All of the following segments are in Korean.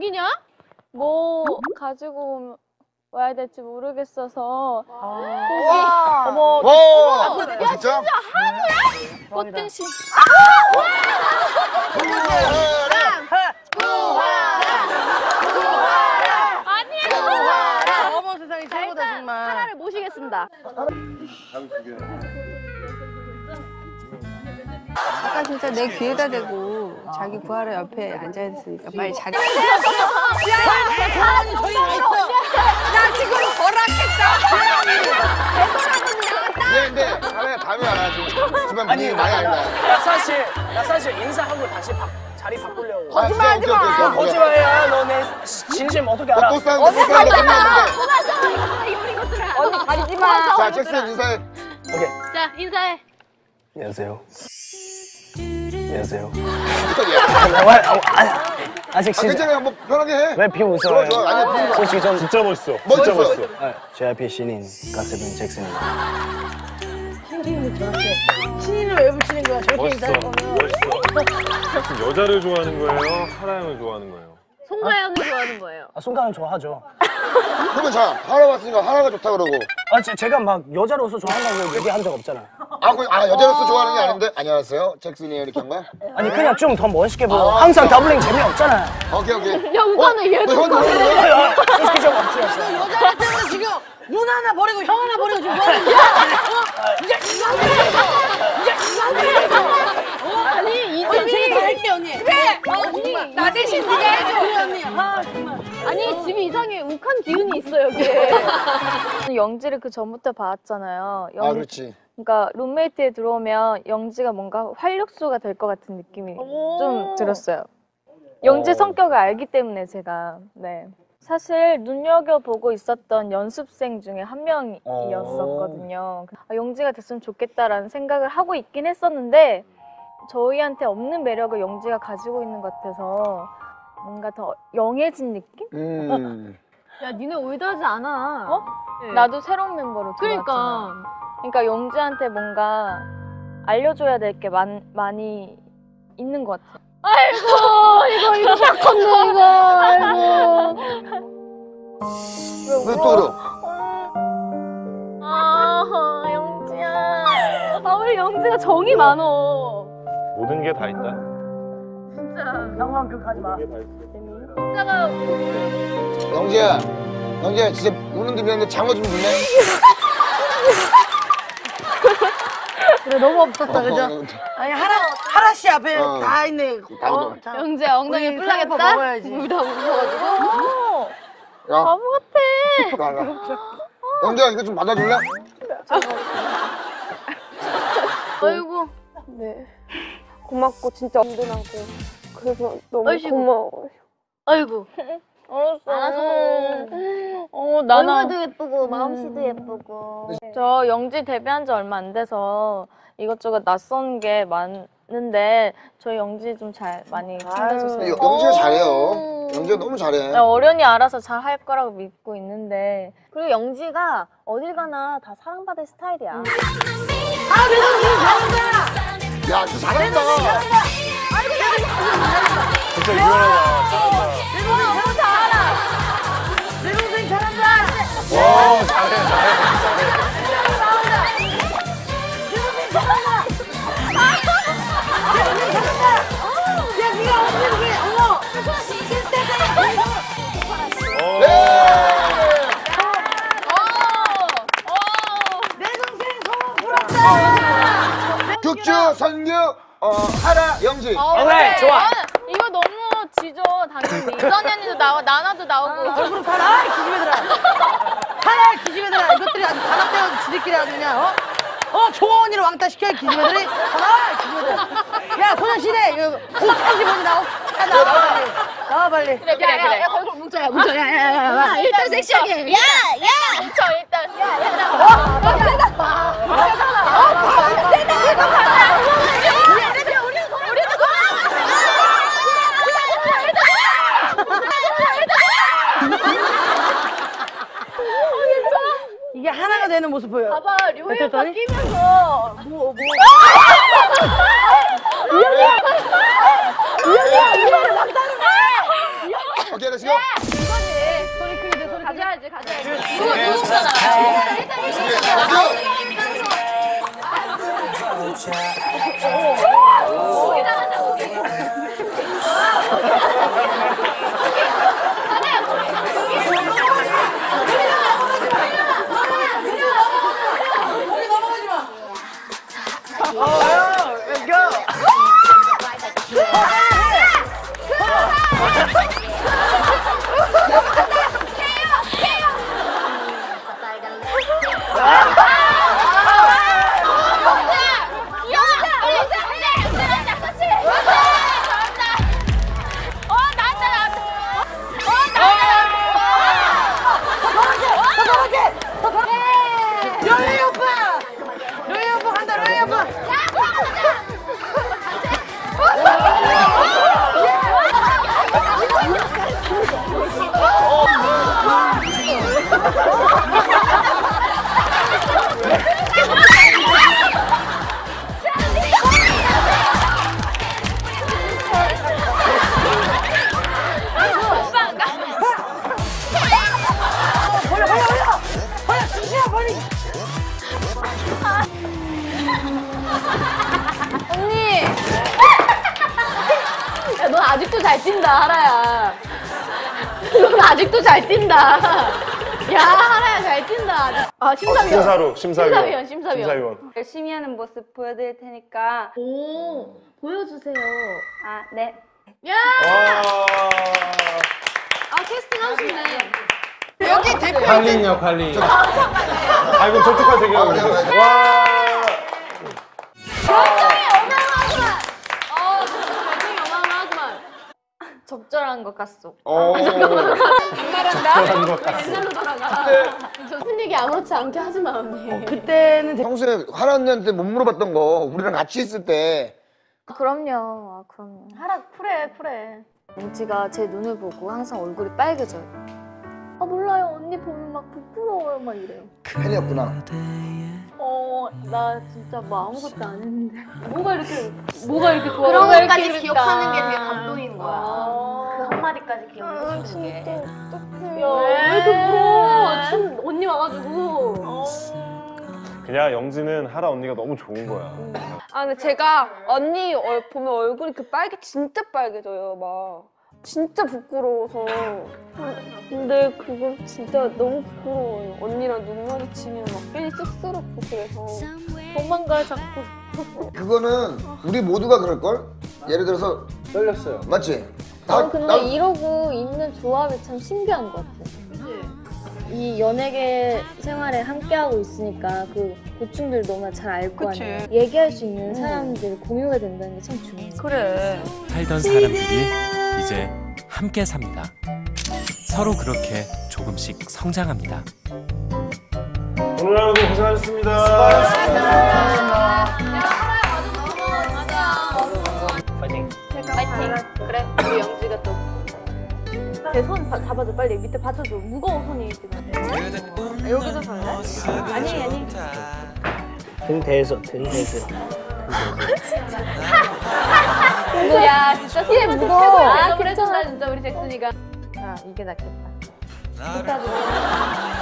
고기냐? 뭐 가지고 와야 될지 모르겠어서 어머. 와! 진짜? 꽃등심. 아니에요. 어머 세상에 최고다 정말. 하나를 모시겠습니다. 아까 진짜 내 귀에다 대고 자기 부하라 옆에 앉아 있으니까 빨리 자기 사람이 저기 와 있어. 나 지금 예, 근데 다음에 다음에 안 하지. 집안 분위기 많이 아니다. 나 사실 나 사실 인사하고 다시 바, 자리 바꾸려고. 거짓말하지 마. 거짓말이야. 너내 진심 어떻게 알아? 또 싸는데 또 싸는데 끝났는데. 언니 가리지 마. 자, 잭슨 인사해. 오케이. 자, 인사해. 안녕하세요. 안녕하세요. 야, 왜, 아, 아, 아직 아, 시작. 괜찮아. 뭐 편하게 해. 왜 비웃어요? 좋아, 좋아. 아니야, 비웃어. 솔직히 좀 진짜 멋있어. 멋있어. 진짜 멋있어. 아, JYP 신인 가스빈 잭슨입니다. 멋있어. 멋있어. 지금 여자를 좋아하는 거예요? 하라양을 좋아하는 거예요? 송가연을 좋아하는 거예요. 아, 손가락 좋아하죠. 그러면 자, 하나 왔으니까 하나가 좋다 그러고. 아, 제, 제가 막 여자로서 좋아한다고 얘기한 적 없잖아요. 아, 그, 아 여자로서 좋아하는 게 아닌데? 안녕하세요. 잭슨이에요. 이렇게 한 거야? 아니 그냥 좀 더 멋있게 보고 아, 항상. 더블링 재미없잖아요. 오케이, 오케이. 야, 우선은 얘도 너 형도 거야? 아, 솔직히 좀 없지. 여자 때문에 지금 눈 하나 버리고 형 하나 버리고 지금 뭐 하는 거야? 아니, 언니 이집이 제가 다 할게요 언니. 그래. 언니, 나 대신 네가 해줘. 그래 언니. 아 정말. 아니, 집이 이상해. 욱한 기운이 있어, 여기에. 영지를 그 전부터 봤잖아요. 아, 영, 그렇지. 그러니까 룸메이트에 들어오면 영지가 뭔가 활력소가 될 것 같은 느낌이 좀 들었어요. 영지 성격을 알기 때문에 제가 네. 사실 눈여겨보고 있었던 연습생 중에 한 명이었었거든요. 아, 영지가 됐으면 좋겠다라는 생각을 하고 있긴 했었는데 저희한테 없는 매력을 영지가 가지고 있는 것 같아서 뭔가 더 영해진 느낌? 음. 야, 니네 올드하지 않아. 어? 네. 나도 새로운 멤버로 들어왔잖아. 그러니까. 그러니까 영지한테 뭔가 알려줘야 될 게 많이 있는 것 같아. 아이고, 이거, 이거 다 컸네, 이거. 아이고. 왜또 그러? 아, 영지야. 아, 우리 영지가 정이 많어. 모든 게 다 있다. 형만큼 가지 마. 진짜가 영지야. 영지야, 진짜 우는데 미안한데 장어 좀 줄래? 그래 너무 없었다 그죠? 아니 하라 하라 씨 앞에 어. 다 있네. 다 어. 자. 영지야 엉덩이 우리 뿔나겠다? 쌀밥 먹어야지. 우리 다 웃어가지고. 야, 바보 같아. 나, 나. 영지야, 이거 좀 받아줄래? 아이고. 네. 고맙고 진짜 든든하고 그래서 너무 아이고. 고마워. 아이고. 알았어. 알았어. 어, 나는 얼굴도 예쁘고, 마음씨도 예쁘고. 저 영지 데뷔한 지 얼마 안 돼서 이것저것 낯선 게 많은데 저희 영지 좀 잘 많이 챙겨주세요. 영- 영지가 잘해요. 영지가 너무 잘해. 야, 어련히 알아서 잘 할 거라고 믿고 있는데 그리고 영지가 어딜 가나 다 사랑받을 스타일이야. 야, 너 잘한다. 진짜 유연하다. 어, 하라, 영지. 오케이, 좋아. 아, 이거 너무 지죠 당연히. 이선이 언니도 나와 나나도 나오고. 얼굴은 봐라 이 기집애 들아. 봐라 이 기집애 들아. 이것들이 아주 단합대원 지들끼리 아주 그냥 어? 어 조원이를 왕따 시켜 이 기집애들이. 봐라 이야 소녀시대 이거 옷까지 보지 나와 야, 나와 빨리 나와 빨리 그래 그래 그래. 거기서 뭉쳐야 뭉쳐. 야 야 야 야. 일단 섹시하게. 야 야. 뭉쳐 일단. 야야. 이게 하나가 되는 모습 보여 봐봐 류이 오빠 어쨌더니? 끼면서 뭐 뭐. 오케이, 렛츠고. 가져야지 가져야지. 누구, 누구잖아. 로이 아직도 잘 뛴다, 하라야. 넌 아직도 잘 뛴다. 야, 하라야 잘 뛴다. 아, 심사위원. 심사로 심사위원. 심사위원, 심사위원. 열심히 하는 모습 보여드릴 테니까 오, 보여주세요. 아 네. 야! 아, 캐스팅 하시네. 여기 대표 팔린요 팔린. 아 이건 독특한. 아, 그래. 와. 적절한 것 같소. 어. 그런 것 같아. 옛날로 돌아가. 무슨 얘기 아무렇지 않게 하지 마, 언니. 그때는 대- 평소에 하라 언니한테 못 물어봤던 거 우리랑 같이 있을 때 그럼요. 아, 그럼요. 하라, 쿨해, 쿨해. 영지가 제 눈을 보고 항상 얼굴이 빨개져요. 아 몰라요. 언니 보면 막 부끄러워요. 막 이래요. 팬이었구나. 어, 나 진짜 뭐 아무것도 안 했는데. 뭐가 이렇게, 뭐가 이렇게 좋아? 그런 것까지. 기억하는 게 되게 감동인 거야. 아. 그 한마디까지 기억해주는 게. 어떡해. 야, 왜 이렇게 울어? 지금 언니 와가지고. 그냥 영지는 하라 언니가 너무 좋은 거야. 아 근데 제가 언니 얼, 보면 얼굴이 그 빨개 진짜 빨개져요 막 진짜 부끄러워서 근데 그거 진짜 너무 부끄러워요 언니랑 눈 마주치면 막 괜히 쑥스럽고 그래서 도망가 자꾸. 그거는 우리 모두가 그럴걸? 예를 들어서 떨렸어요. 맞지? 난 나, 근데 나, 이러고 있는 조합이 참 신기한 것 같아. 이 연예계 생활에 함께하고 있으니까 그 고충들 너무 잘알거 아니야. 얘기할 수 있는 사람들 공유가 된다는 게 참 중요해. 그래 살던 사람들이 이제 함께 삽니다. 서로 그렇게 조금씩 성장합니다. 오늘 하루도 고생하셨습니다. 파이팅. 파이팅. 그래. 우리 영지가 또. 제 손 잡아줘 빨리 밑에 받쳐줘 무거운 손이 지금 아, 여기서 설래? 아니 아니 등 대서 등 대서. 야 진짜 뒤에 무거워 아, 그래준다 진짜 우리 잭슨이가. 아 이게 낫겠다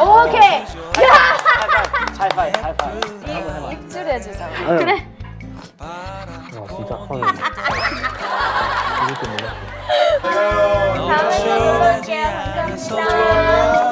오케이. 하이파이 하이파이. 한번 해봐. 입줄 해주자 그래. 아 진짜 헐. 이럴 줄 몰랐어. 다음에 또 볼게요 감사합니다